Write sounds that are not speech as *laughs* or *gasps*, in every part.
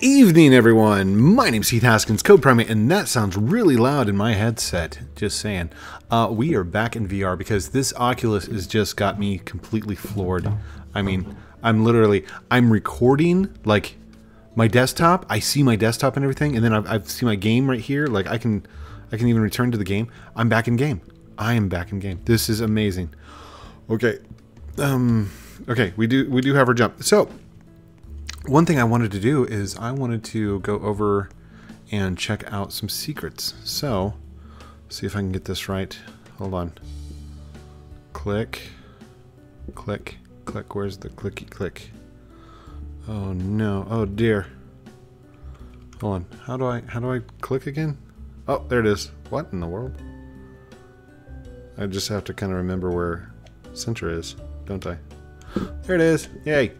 evening, everyone. My name's Heath Haskins, CodePrime8, and that sounds really loud in my headset. Just saying. Uh, we are back in VR because this Oculus has just got me completely floored. I mean, I'm literally, I'm recording, like, my desktop. I see my desktop and everything, and then I, I see my game right here. Like, I can, I can even return to the game. I'm back in game. I am back in game. This is amazing. Okay. Um, okay, we do, we do have our jump. So, one thing I wanted to do is I wanted to go over and check out some secrets. So, see if I can get this right. Hold on. Click, click, click. Where's the clicky click? Oh no! Oh dear. Hold on. How do I how do I click again? Oh, there it is. What in the world? I just have to kind of remember where center is, don't I? There it is. Yay.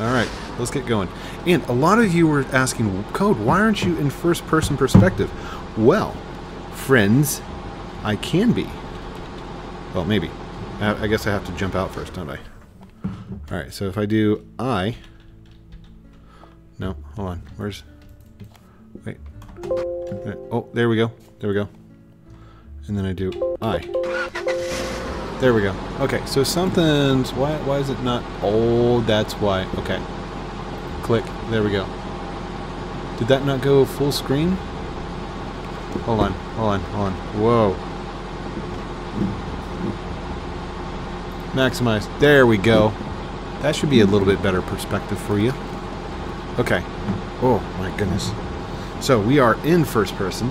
All right, let's get going. And a lot of you were asking, Code, why aren't you in first person perspective? Well, friends, I can be. Well, maybe. I guess I have to jump out first, don't I? All right, so if I do I. No, hold on. Where's. Wait. Oh, there we go. There we go. And then I do I. There we go. Okay, so something's... Why, why is it not... Oh, that's why. Okay. Click. There we go. Did that not go full screen? Hold on. Hold on. Hold on. Whoa. Maximize. There we go. That should be a little bit better perspective for you. Okay. Oh, my goodness. So, we are in first person.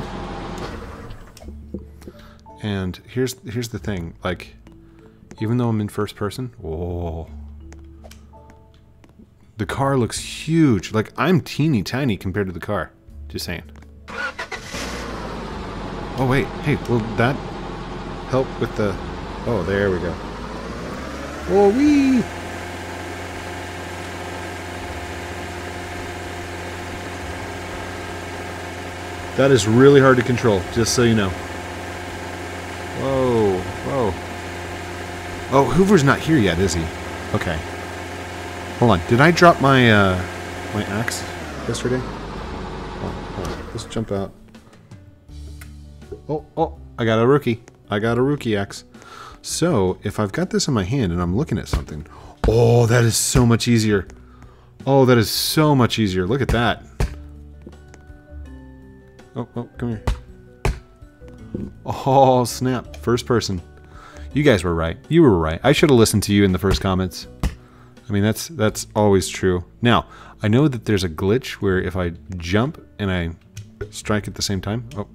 And here's here's the thing. Like, even though I'm in first person, whoa. The car looks huge. Like, I'm teeny tiny compared to the car. Just saying. Oh, wait. Hey, will that help with the... Oh, there we go. Oh, wee! That is really hard to control, just so you know. Whoa, whoa. Oh, Hoover's not here yet, is he? Okay. Hold on. Did I drop my uh, my axe yesterday? Oh, Let's jump out. Oh, oh! I got a rookie. I got a rookie axe. So if I've got this in my hand and I'm looking at something, oh, that is so much easier. Oh, that is so much easier. Look at that. Oh, oh, come here. Oh, snap. First person. You guys were right. You were right. I should have listened to you in the first comments. I mean, that's that's always true. Now, I know that there's a glitch where if I jump and I strike at the same time. Oh.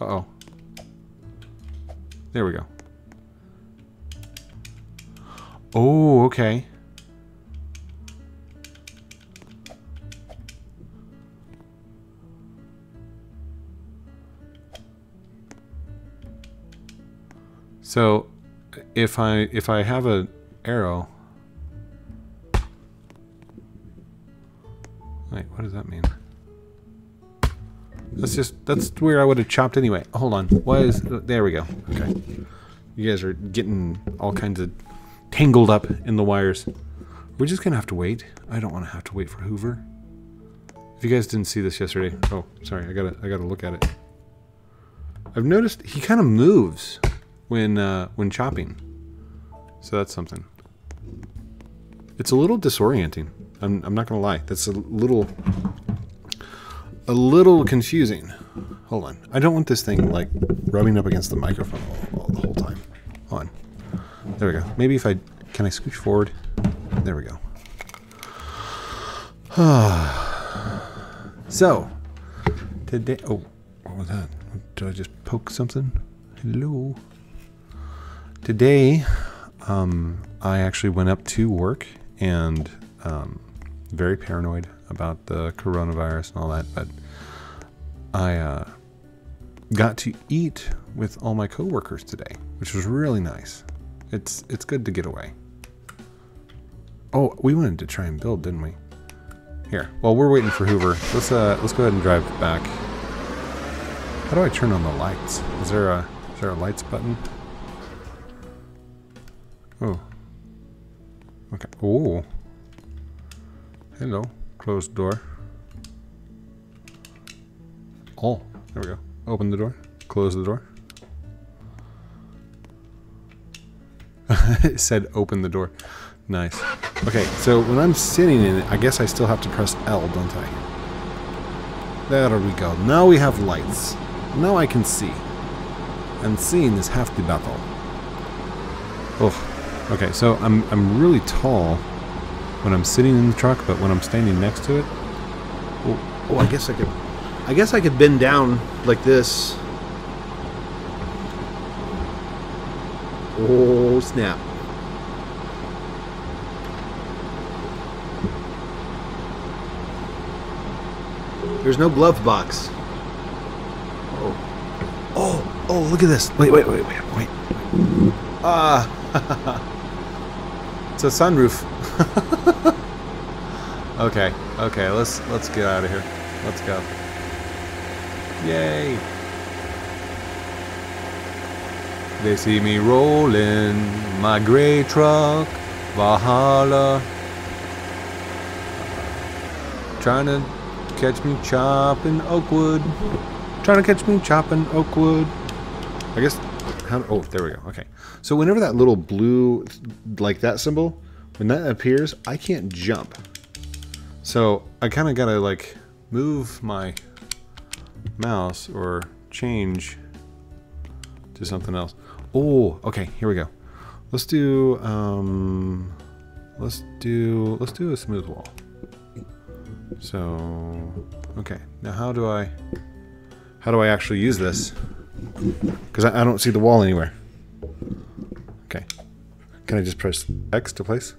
Uh-oh. There we go. Oh, okay. So if I if I have an arrow Wait, what does that mean? That's just that's where I would have chopped anyway. Hold on. Why is there we go. Okay. You guys are getting all kinds of tangled up in the wires. We're just gonna have to wait. I don't want to have to wait for Hoover. If you guys didn't see this yesterday, oh sorry, I gotta I gotta look at it. I've noticed he kind of moves when uh, when chopping. So that's something. It's a little disorienting. I'm, I'm not gonna lie. That's a little a little confusing. Hold on. I don't want this thing like rubbing up against the microphone all, all, the whole time. Hold on. There we go. Maybe if I can I scooch forward. There we go. *sighs* so today. Oh, what was that? Did I just poke something? Hello. Today, um, I actually went up to work and um, very paranoid about the coronavirus and all that, but I uh, got to eat with all my coworkers today, which was really nice. It's it's good to get away. Oh, we wanted to try and build, didn't we? Here, while we're waiting for Hoover, let's uh let's go ahead and drive back. How do I turn on the lights? Is there a is there a lights button? Oh. Okay. Oh. Hello. Closed door. Oh, there we go. Open the door. Close the door. *laughs* it said open the door. Nice. Okay, so when I'm sitting in it, I guess I still have to press L, don't I? There we go. Now we have lights. Now I can see. And seeing is half the battle. Oh, okay, so I'm, I'm really tall when I'm sitting in the truck, but when I'm standing next to it... Oh, oh I guess I could... I guess I could bend down like this. Oh, snap. There's no glove box. Oh. Oh, oh, look at this. Wait, wait, wait, wait, wait. Ah. *laughs* it's a sunroof. *laughs* okay, okay, let's let's get out of here. Let's go. Yay. They see me rolling my gray truck, Valhalla. Trying to catch me chopping Oakwood. Trying to catch me chopping Oakwood. I guess, how, oh, there we go. Okay. So whenever that little blue, like that symbol, when that appears, I can't jump. So I kind of got to like move my mouse or change to something else. Oh, okay, here we go. Let's do, um, let's do, let's do a smooth wall. So, okay. Now how do I, how do I actually use this? Because I, I don't see the wall anywhere. Okay. Can I just press X to place?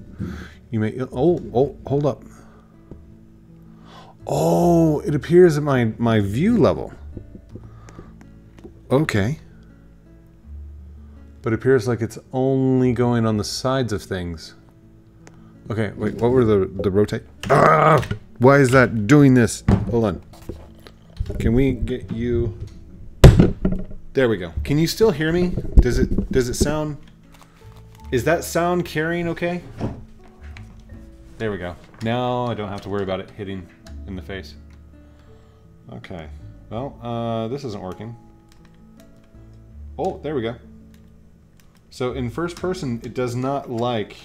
You may, oh, oh, hold up. Oh, it appears at my, my view level. Okay. But it appears like it's only going on the sides of things. Okay, wait, what were the, the rotate? Ah! Why is that doing this? Hold on. Can we get you... There we go. Can you still hear me? Does it does it sound... Is that sound carrying okay? There we go. Now I don't have to worry about it hitting in the face. Okay. Well, uh, this isn't working. Oh, there we go. So in first person, it does not like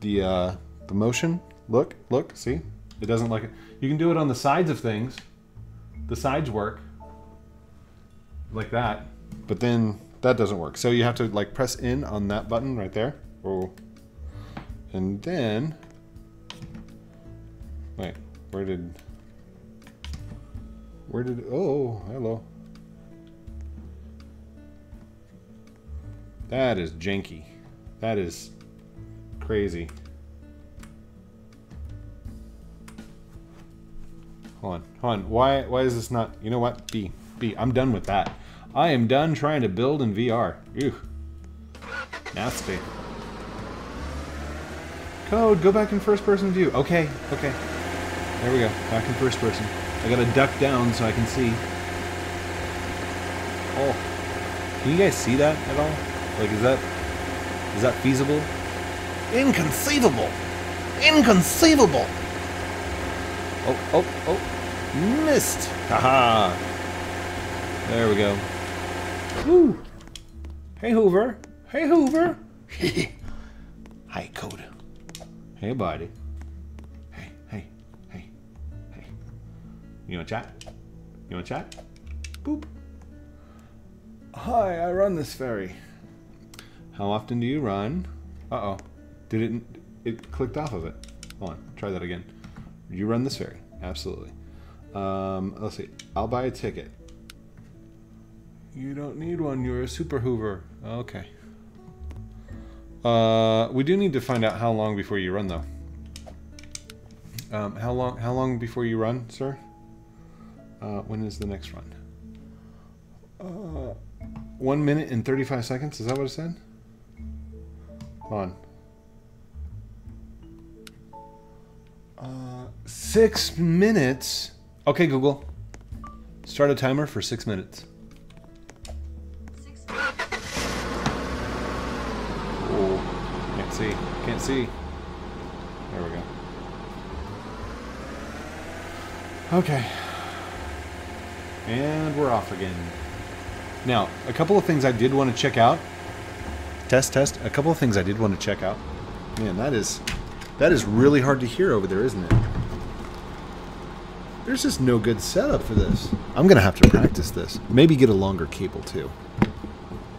the uh, the motion. Look, look, see? It doesn't like it. You can do it on the sides of things. The sides work. Like that. But then that doesn't work. So you have to like press in on that button right there. Oh. And then... Wait, where did... Where did... Oh, hello. That is janky. That is crazy. Hold on, hold on. Why, why is this not... You know what? B. B. I'm done with that. I am done trying to build in VR. Ew. Nasty. Code, go back in first person view. Okay, okay. There we go. Back in first person. I gotta duck down so I can see. Oh. Can you guys see that at all? Like, is that... Is that feasible? Inconceivable! Inconceivable! Oh, oh, oh. Missed! Haha! There we go. Woo! Hey, Hoover. Hey, Hoover. *laughs* Hi, Code. Hey, buddy. Hey, hey, hey, hey. You wanna chat? You wanna chat? Boop. Hi, I run this ferry. How often do you run? Uh-oh. Did it... It clicked off of it. Hold on. Try that again. You run this ferry. Absolutely. Um, let's see. I'll buy a ticket. You don't need one. You're a super hoover. Okay. Uh, we do need to find out how long before you run, though. Um, how long? How long before you run, sir? Uh, when is the next run? Uh, one minute and thirty-five seconds. Is that what it said? Hold on. Uh, six minutes. Okay, Google. Start a timer for six minutes. See. Can't see. There we go. Okay. And we're off again. Now, a couple of things I did want to check out. Test, test. A couple of things I did want to check out. Man, that is that is really hard to hear over there, isn't it? There's just no good setup for this. I'm gonna have to practice this. Maybe get a longer cable too.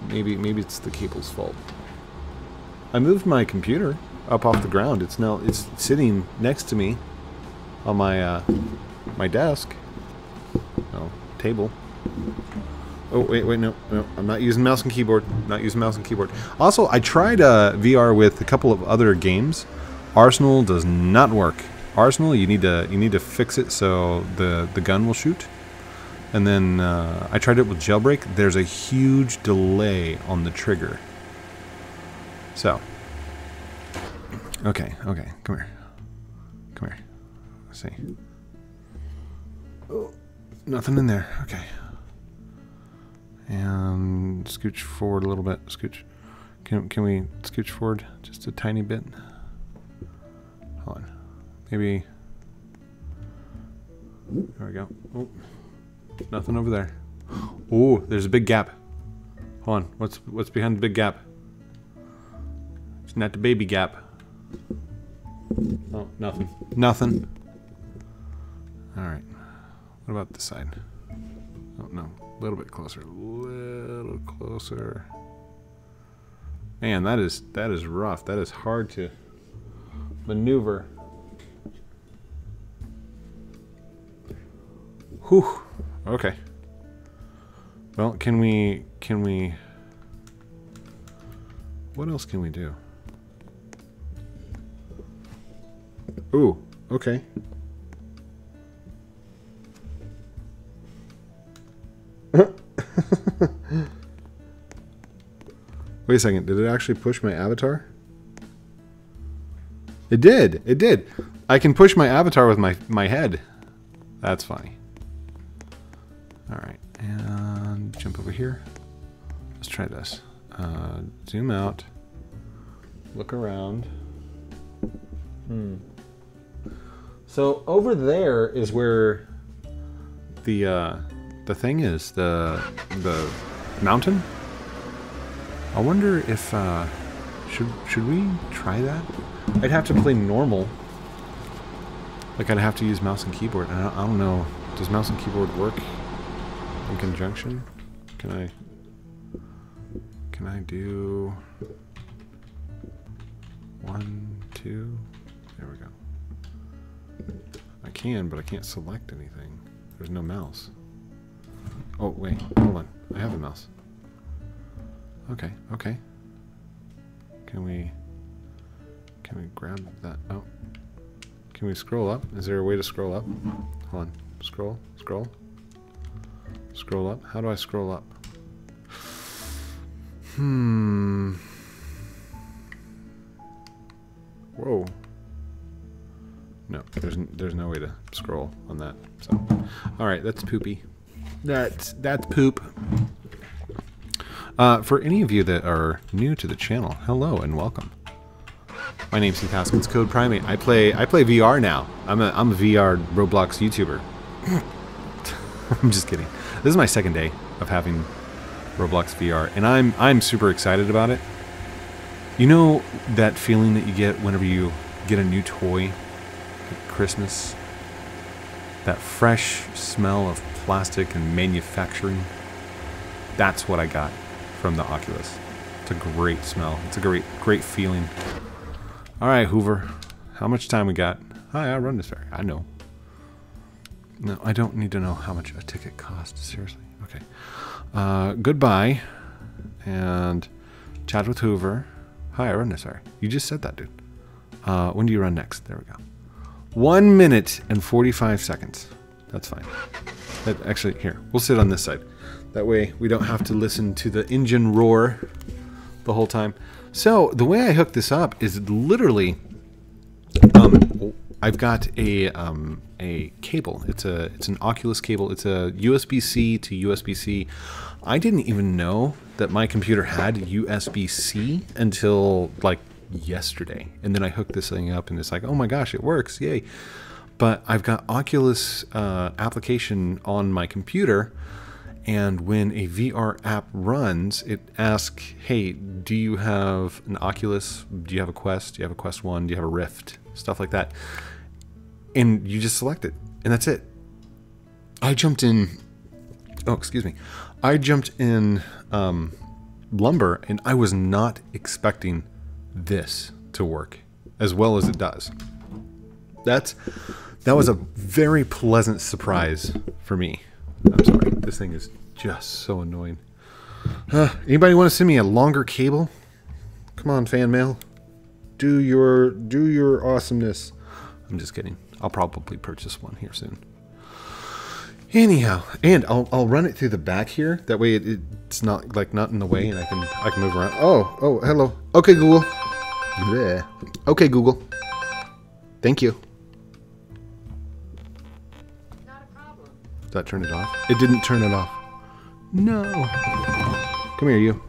Maybe maybe it's the cable's fault. I moved my computer up off the ground. It's now it's sitting next to me on my uh, my desk. Oh, table. Oh wait, wait, no, no, I'm not using mouse and keyboard. Not using mouse and keyboard. Also, I tried uh, VR with a couple of other games. Arsenal does not work. Arsenal, you need to you need to fix it so the the gun will shoot. And then uh, I tried it with jailbreak. There's a huge delay on the trigger. So, okay, okay, come here, come here. Let's see. Oh, nothing in there. Okay. And scooch forward a little bit. Scooch. Can can we scooch forward just a tiny bit? Hold on. Maybe. There we go. Oh, nothing over there. Oh, there's a big gap. Hold on. What's what's behind the big gap? Not the baby gap. Oh, nothing. Nothing. All right. What about this side? Oh no, a little bit closer. A little closer. Man, that is that is rough. That is hard to maneuver. Whew. Okay. Well, can we can we What else can we do? Ooh, okay. *laughs* Wait a second, did it actually push my avatar? It did. It did. I can push my avatar with my my head. That's funny. All right, and jump over here. Let's try this. Uh, zoom out. Look around. Hmm. So over there is where the uh, the thing is the the mountain. I wonder if uh, should should we try that? I'd have to play normal. Like I'd have to use mouse and keyboard. I don't, I don't know. Does mouse and keyboard work in conjunction? Can I? Can I do one, two? Can, but I can't select anything. There's no mouse. Oh wait, hold on. I have a mouse. Okay, okay. Can we can we grab that? Oh. Can we scroll up? Is there a way to scroll up? Hold on. Scroll, scroll. Scroll up. How do I scroll up? Hmm. Whoa. No, there's there's no way to scroll on that. So, all right, that's poopy. That's that's poop. Uh, for any of you that are new to the channel, hello and welcome. My name's Heath Haskins, CodePrime8. I play I play VR now. I'm a I'm a VR Roblox YouTuber. *laughs* I'm just kidding. This is my second day of having Roblox VR, and I'm I'm super excited about it. You know that feeling that you get whenever you get a new toy Christmas? That fresh smell of plastic and manufacturing? That's what I got from the Oculus. It's a great smell. It's a great great feeling. All right, Hoover. How much time we got? Hi, I run this fair. I know. No, I don't need to know how much a ticket costs. Seriously. Okay. Uh, goodbye. And chat with Hoover. Hi, I run this fair. You just said that, dude. Uh, when do you run next? There we go. One minute and 45 seconds. That's fine. That, actually, here, we'll sit on this side. That way we don't have to listen to the engine roar the whole time. So the way I hook this up is literally, um, I've got a um, a cable. It's a it's an Oculus cable. It's a USB-C to USB-C. I didn't even know that my computer had USB-C until like yesterday, and then I hooked this thing up, and it's like, oh my gosh, it works! Yay! but I've got Oculus uh, application on my computer, and when a VR app runs, it asks, "Hey, do you have an Oculus? Do you have a Quest? Do you have a Quest One? Do you have a Rift? Stuff like that." And you just select it, and that's it. I jumped in. Oh, excuse me. I jumped in um, Lumber, and I was not expecting this to work as well as it does. That's that was a very pleasant surprise for me. I'm sorry, this thing is just so annoying. Uh, anybody want to send me a longer cable? Come on, fan mail. Do your do your awesomeness. I'm just kidding. I'll probably purchase one here soon. Anyhow, and I'll, I'll run it through the back here. That way it, it's not like not in the way, and I can I can move around. Oh oh hello. Okay Google. Yeah. Okay Google. Thank you. Not a problem. Did that turn it off? It didn't turn it off. No. Come here, you.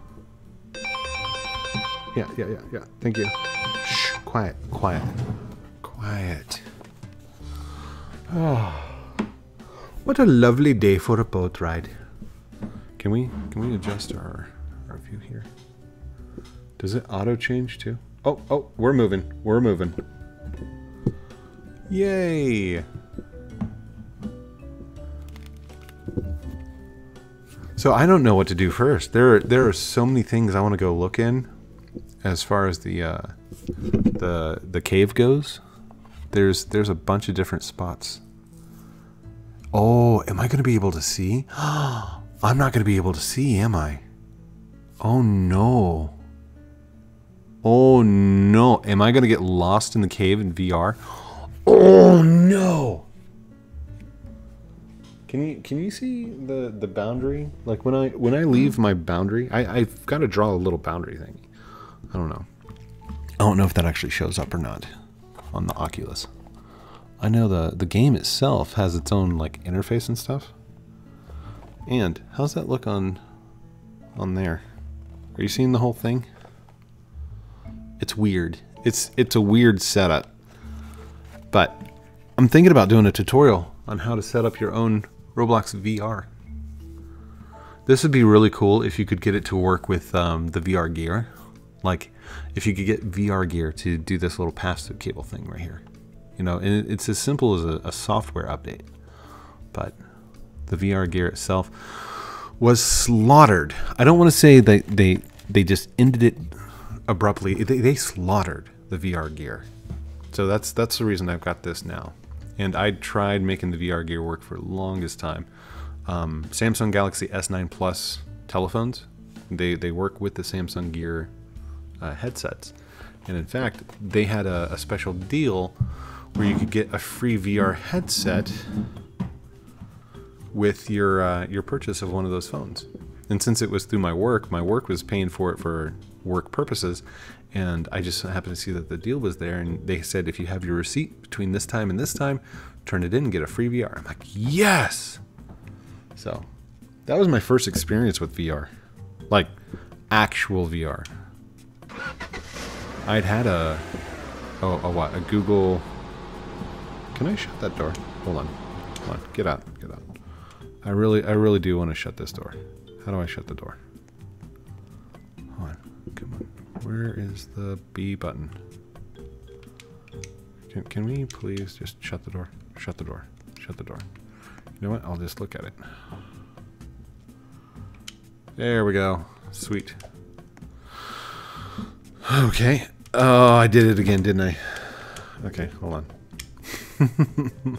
Yeah, yeah, yeah, yeah. Thank you. Shh. Quiet, quiet, quiet. Oh. What a lovely day for a boat ride. Can we can we adjust our our view here? Does it auto change too? Oh, oh, we're moving. We're moving. Yay! So I don't know what to do first. There, there are so many things I want to go look in, as far as the uh, the the cave goes. There's there's a bunch of different spots. Oh, am I going to be able to see? *gasps* I'm not going to be able to see, am I? Oh no. Oh no. Am I to get lost in the cave in VR? Oh no. Can you can you see the the boundary? Like when I when I leave my boundary, I I've got to draw a little boundary thing. I don't know. I don't know if that actually shows up or not on the Oculus. I know the the game itself has its own like interface and stuff. And how's that look on on there? Are you seeing the whole thing? It's weird. It's it's a weird setup. But I'm thinking about doing a tutorial on how to set up your own Roblox VR. This would be really cool if you could get it to work with um, the VR gear. Like, if you could get VR gear to do this little pass-through cable thing right here. You know, and it's as simple as a, a software update. But the VR gear itself was slaughtered. I don't want to say that they they just ended it abruptly. They, they slaughtered the VR gear. So that's that's the reason I've got this now. And I tried making the VR gear work for the longest time. Um, Samsung Galaxy S9 Plus telephones, they, they work with the Samsung Gear uh, headsets. And in fact, they had a, a special deal where you could get a free VR headset with your uh, your purchase of one of those phones. And since it was through my work, my work was paying for it for work purposes, and I just happened to see that the deal was there, and they said if you have your receipt between this time and this time, turn it in and get a free VR. I'm like, yes. So that was my first experience with VR, like actual VR. I'd had a oh a what a Google. Can I shut that door? Hold on, hold on, get out, get out. I really, I really do want to shut this door. How do I shut the door? Come on. Where is the B button? Can, can we please just shut the door? Shut the door. Shut the door. You know what? I'll just look at it. There we go. Sweet. Okay. Oh, I did it again, didn't I? Okay, hold on. *laughs*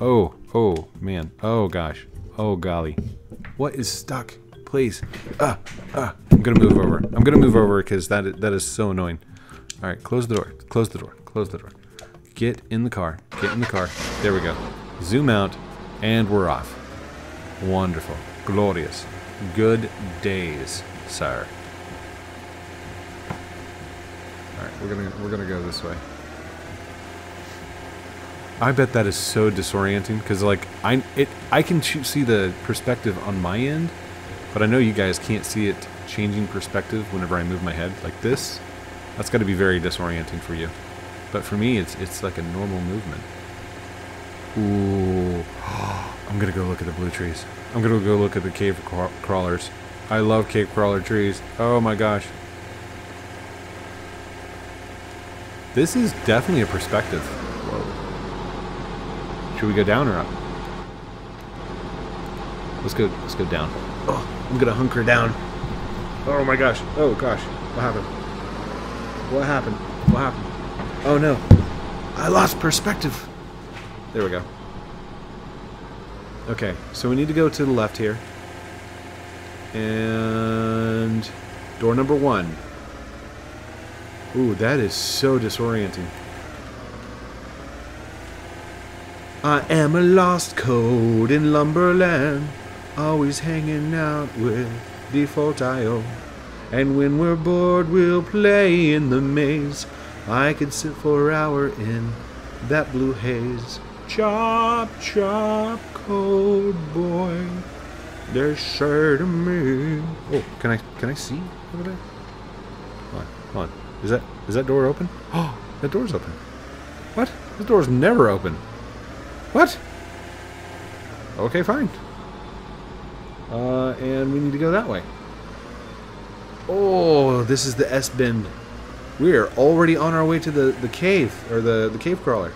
oh, oh, man. Oh, gosh. Oh, golly. What is stuck? Please. Ah, ah. Gonna move over. I'm gonna move over because that is, that is so annoying. All right, close the door. Close the door. Close the door. Get in the car. Get in the car. There we go. Zoom out, and we're off. Wonderful. Glorious. Good days, sir. All right, we're gonna we're gonna go this way. I bet that is so disorienting because like I it I can see the perspective on my end, but I know you guys can't see it changing perspective whenever I move my head like this. That's got to be very disorienting for you. But for me, it's it's like a normal movement. Ooh. *gasps* I'm gonna go look at the blue trees. I'm gonna go look at the cave craw- crawlers. I love cave crawler trees. Oh my gosh. This is definitely a perspective. Whoa. Should we go down or up? Let's go. Let's go down. Oh, I'm gonna hunker down. Oh my gosh. Oh gosh. What happened? What happened? What happened? Oh no. I lost perspective. There we go. Okay, so we need to go to the left here. And door number one. Ooh, that is so disorienting. I am a lost code in Lumberland, always hanging out with Defaultio. And when we're bored, we'll play in the maze. I could sit for an hour in that blue haze. Chop, chop, code boy. They're sure to me. Oh, can I can I see over there? Hold on, hold on. Is that is that door open? Oh, *gasps* that door's open. What? This door's never open. What? Okay, fine. Uh, and we need to go that way. Oh, this is the S bend. We are already on our way to the, the cave, or the, the cave crawler.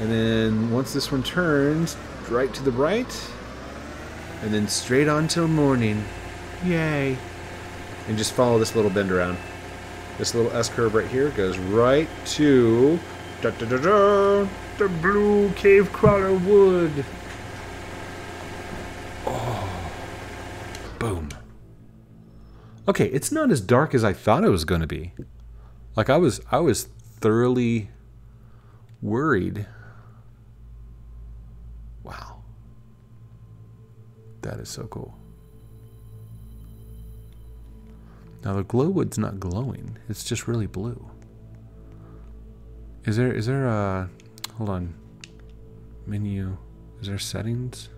And then once this one turns, right to the right, and then straight on till morning. Yay. And just follow this little bend around. This little S curve right here goes right to da, da, da, the blue cave crawler wood. Oh. Boom. Okay, it's not as dark as I thought it was going to be. Like I was I was thoroughly worried. Wow. That is so cool. Now the glow wood's not glowing. It's just really blue. Is there is there a hold on menu? Is there settings?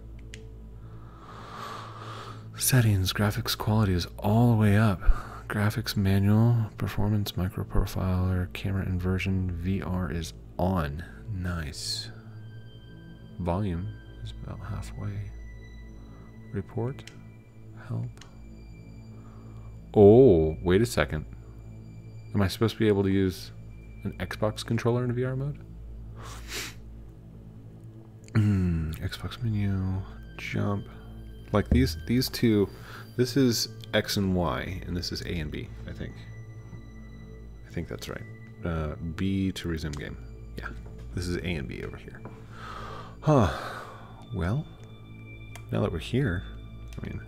Settings, graphics quality is all the way up. Graphics manual, performance, micro profiler, camera inversion, VR is on. Nice. Volume is about halfway. Report, help. Oh, wait a second. Am I supposed to be able to use an Xbox controller in VR mode? Hmm, Xbox menu, jump. Like these these two, this is X and Y, and this is A and B, I think. I think that's right. Uh, B to resume game. Yeah, this is A and B over here. Huh. Well, now that we're here, I mean,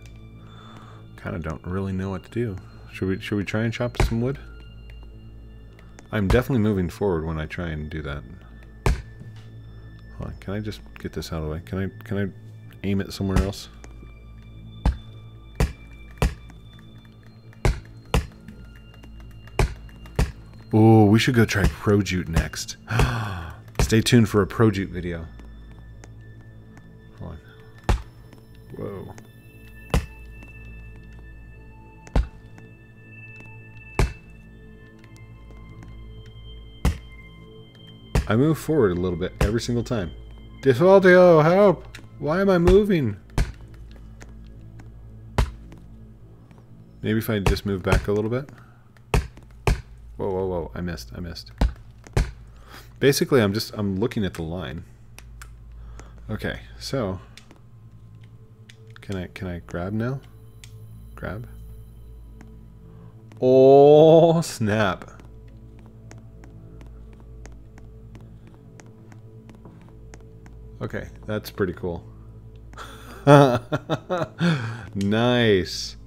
kind of don't really know what to do. Should we should we try and chop some wood? I'm definitely moving forward when I try and do that. Hold on, can I just get this out of the way? Can I can I aim it somewhere else? Oh, we should go try Projoot next. *gasps* Stay tuned for a Projoot video. Hold on. Whoa. I move forward a little bit every single time. Defaultio, help! Why am I moving? Maybe if I just move back a little bit. Whoa, whoa, whoa! I missed. I missed. Basically, I'm just I'm looking at the line. Okay, so can I can I grab now? Grab. Oh snap! Okay, that's pretty cool. *laughs* nice.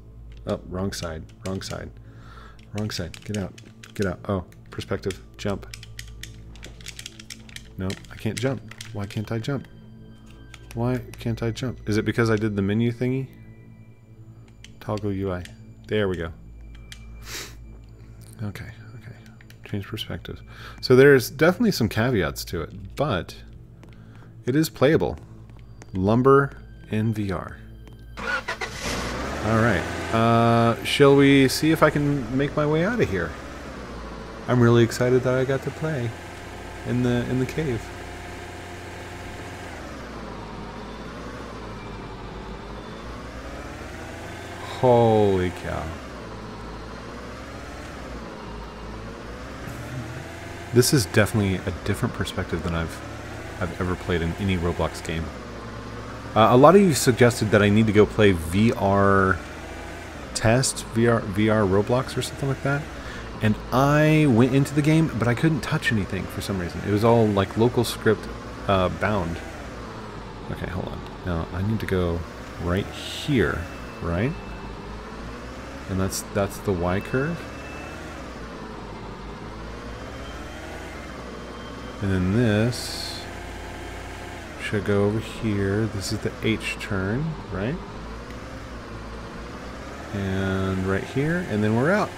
Oh, wrong side. Wrong side. Wrong side. Get out. Get out. Oh, perspective. Jump. Nope, I can't jump. Why can't I jump? Why can't I jump? Is it because I did the menu thingy? Toggle UI. There we go. Okay, okay. Change perspective. So there's definitely some caveats to it, but it is playable. Lumber in VR. All right. Uh, shall we see if I can make my way out of here? I'm really excited that I got to play in the in the cave. Holy cow. This is definitely a different perspective than I've I've ever played in any Roblox game. Uh, a lot of you suggested that I need to go play VR test, VR VR Roblox or something like that. And I went into the game, but I couldn't touch anything for some reason. It was all like local script uh, bound. Okay, hold on. Now I need to go right here, right? And that's that's the Y curve. And then this should go over here. This is the H turn, right? And right here, and then we're out.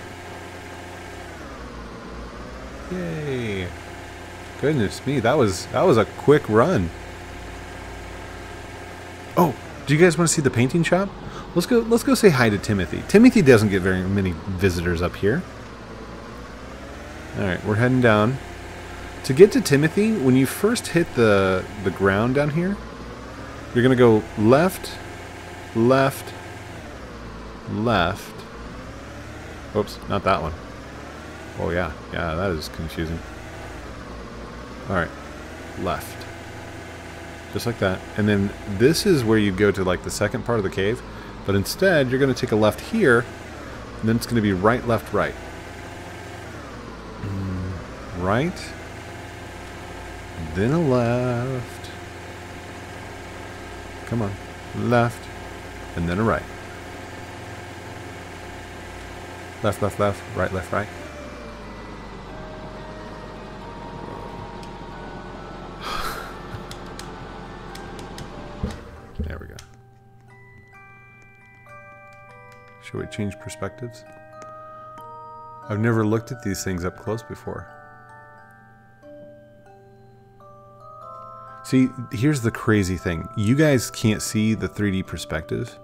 Yay. Goodness me, that was that was a quick run. Oh, do you guys want to see the painting shop? Let's go let's go say hi to Timothy. Timothy doesn't get very many visitors up here. Alright, we're heading down. To get to Timothy, when you first hit the the ground down here, you're gonna go left, left, left. Oops, not that one. Oh yeah, yeah, that is confusing. Alright, left. Just like that. And then this is where you go to like the second part of the cave. But instead, you're going to take a left here, and then it's going to be right, left, right. Mm, right. Then a left. Come on. Left. And then a right. Left, left, left. Right, left, right. Should we change perspectives? I've never looked at these things up close before. See, here's the crazy thing. You guys can't see the 3D perspective.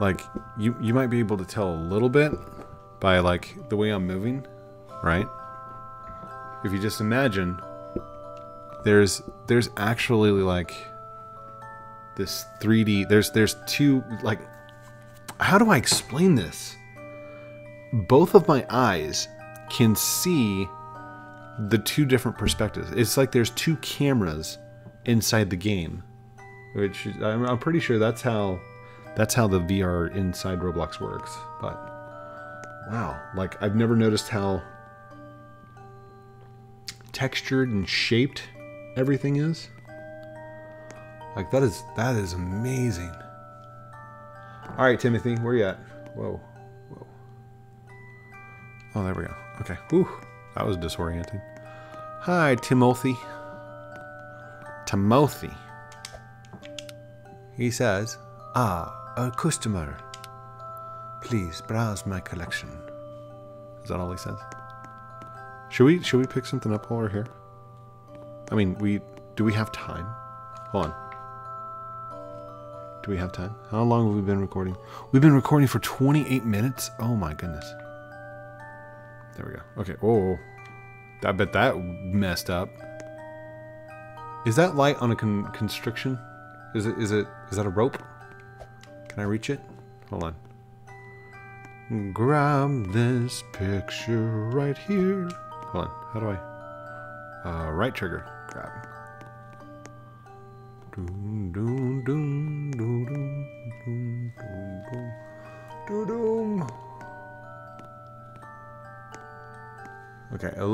Like, you, you might be able to tell a little bit by, like, the way I'm moving, right? If you just imagine, there's, there's actually, like, this 3D, there's, there's two, like, how do I explain this? Both of my eyes can see the two different perspectives. It's like there's two cameras inside the game, which I'm, I'm pretty sure that's how that's how the VR inside Roblox works. But wow, like I've never noticed how textured and shaped everything is. Like that is that is amazing. All right, Timothy, where you at? Whoa, whoa. Oh, there we go. Okay. Whew, that was disorienting. Hi, Timothy. Timothy. He says, Ah, a customer. Please browse my collection. Is that all he says? Should we should we pick something up while we're here? I mean, we do we have time? Hold on. Do we have time? How long have we been recording? We've been recording for 28 minutes. Oh my goodness. There we go. Okay. Oh, I bet that messed up. Is that light on a con constriction? Is it? Is it? Is that a rope? Can I reach it? Hold on. Grab this picture right here. Hold on. How do I? Uh, right trigger. Grab.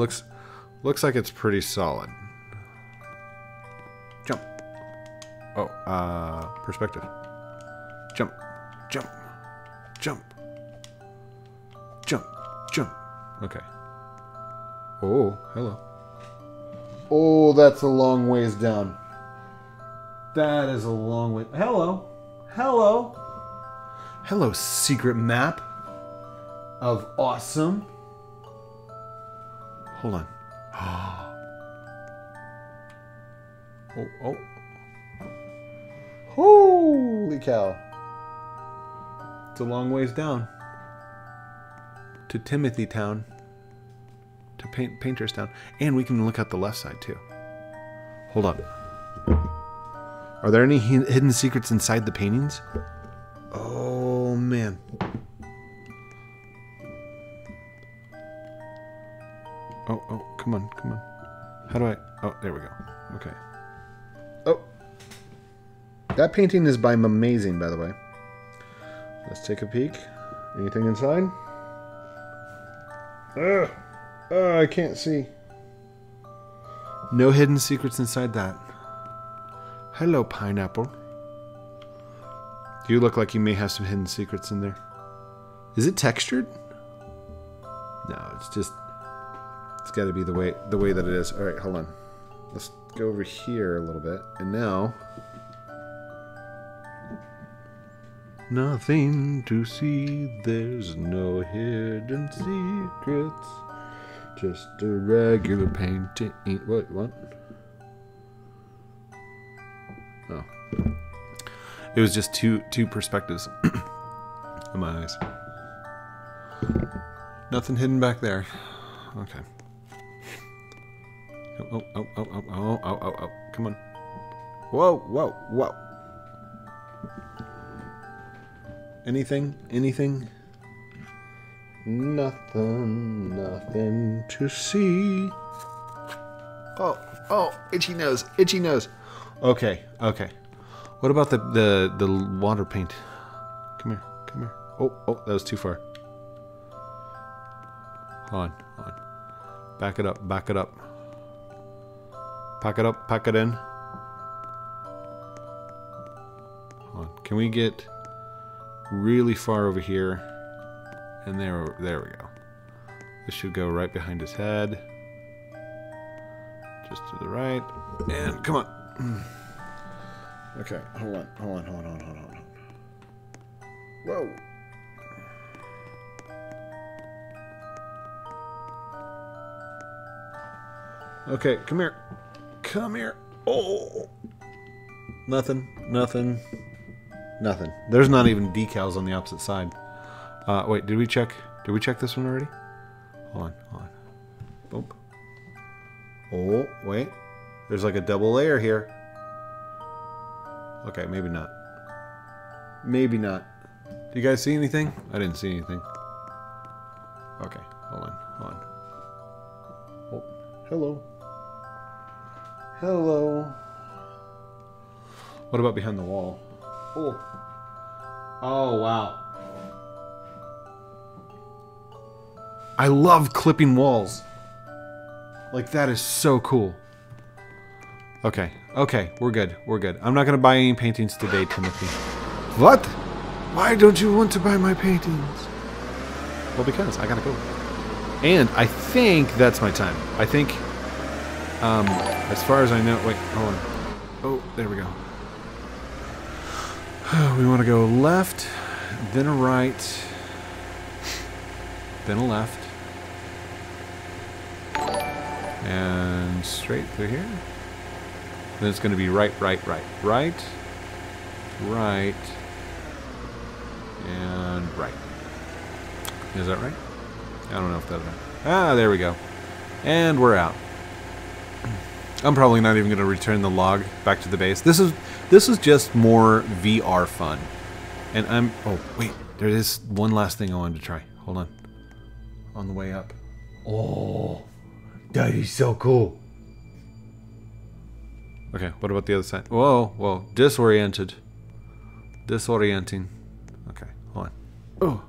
Looks looks like it's pretty solid. Jump. Oh, uh, perspective. Jump, jump, jump, jump, jump. Okay. Oh, hello. Oh, that's a long ways down. That is a long way. Hello. Hello. Hello, secret map of awesome. Hold on. *gasps* Oh, oh. Holy cow. It's a long ways down. To Timothy Town. To Paint Painter's Town. And we can look out the left side too. Hold on. Are there any hidden secrets inside the paintings? Come on. How do I? Oh, there we go. Okay. Oh, that painting is by Amazing, by the way. Let's take a peek. Anything inside? Ugh. Oh, I can't see. No hidden secrets inside that. Hello, pineapple. You look like you may have some hidden secrets in there. Is it textured? No, it's just it's got to be the way the way that it is. All right, hold on. Let's go over here a little bit. And now Nothing to see, there's no hidden secrets. Just a regular painting. What? What? Oh. It was just two two perspectives *clears throat* in my eyes. Nothing hidden back there. Okay. Oh, oh, oh, oh, oh, oh, oh, oh, oh, come on. Whoa, whoa, whoa. Anything? Anything? Nothing, nothing to see. Oh, oh, itchy nose, itchy nose. Okay, okay. What about the the the water paint? Come here, come here. Oh, oh, that was too far. Hold on, hold on. Back it up, back it up. Pack it up, pack it in. Can we get really far over here. And there, there we go. This should go right behind his head. Just to the right. And come on. *clears throat* Okay, hold on, hold on, hold on, hold on, hold on. Whoa. Okay, come here. Come here. Oh. Nothing, nothing, Nothing. There's not even decals on the opposite side. Uh, wait, did we check? Did we check this one already? Hold on, hold on. Boom. Oh, wait. There's like a double layer here. Okay, maybe not. Maybe not. Do you guys see anything? I didn't see anything. Okay, hold on, hold on. Oh, hello. Hello. What about behind the wall? Oh. Oh, wow. I love clipping walls. Like, that is so cool. Okay, okay, we're good, we're good. I'm not gonna buy any paintings today, Timothy. What? Why don't you want to buy my paintings? Well, because I gotta go. And I think that's my time. I think, um, as far as I know, wait, hold on. Oh, there we go. *sighs* We want to go left, then a right, then a left, and straight through here. Then it's going to be right, right, right, right, right, and right. Is that right? I don't know if that's right. Ah, there we go. And we're out. I'm probably not even going to return the log back to the base. This is this is just more VR fun. And I'm... Oh, wait. There is one last thing I wanted to try. Hold on. On the way up. Oh, that is so cool. Okay, what about the other side? Whoa, whoa. Disoriented. Disorienting. Okay, hold on. Oh.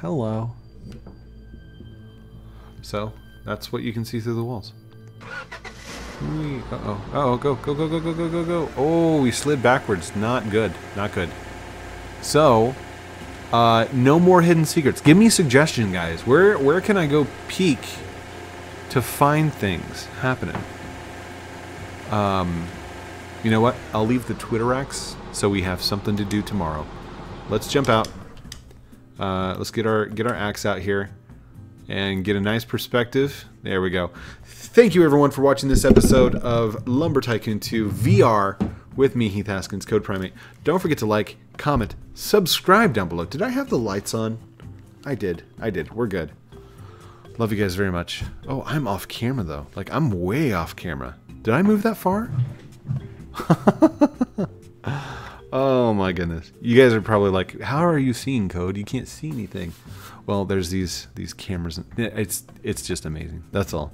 Hello. So, that's what you can see through the walls. Uh-oh. Uh oh, go, go, go, go, go, go, go, go. Oh, we slid backwards. Not good. Not good. So, uh, no more hidden secrets. Give me a suggestion, guys. Where where can I go peek to find things happening? Um, you know what? I'll leave the Twitter X so we have something to do tomorrow. Let's jump out. Uh, let's get our get our axe out here and get a nice perspective. There we go. Thank you everyone for watching this episode of Lumber Tycoon 2 VR with me, Heath Haskins, CodePrime8. Don't forget to like, comment, subscribe down below. Did I have the lights on? I did. I did. We're good. Love you guys very much. Oh, I'm off camera though. Like, I'm way off camera. Did I move that far? *laughs* My goodness. You guys are probably like, how are you seeing code? You can't see anything. Well, there's these these cameras. It's it's just amazing. That's all.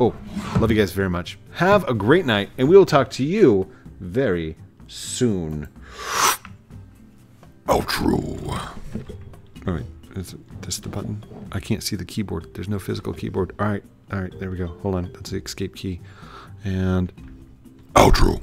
Oh, love you guys very much. Have a great night, and we will talk to you very soon. Outro. All right, is this the button? I can't see the keyboard. There's no physical keyboard. All right, all right, there we go. Hold on, that's the escape key, and outro.